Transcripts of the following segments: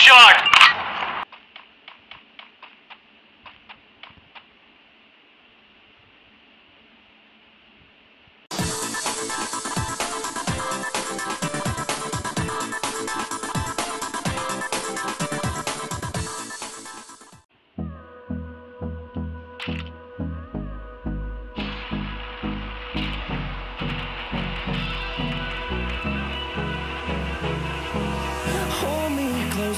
shot! Thank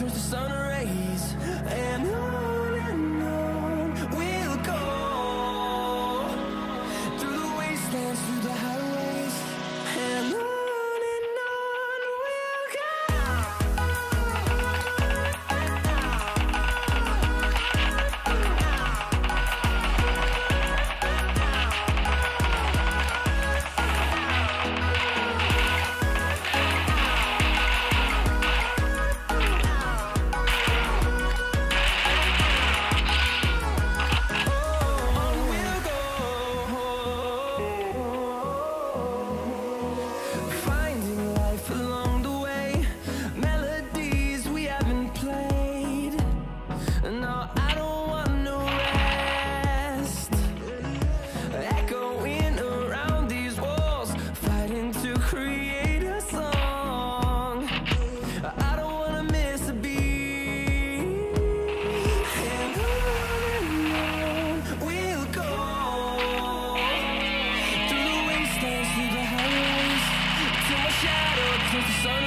towards the sunrise So.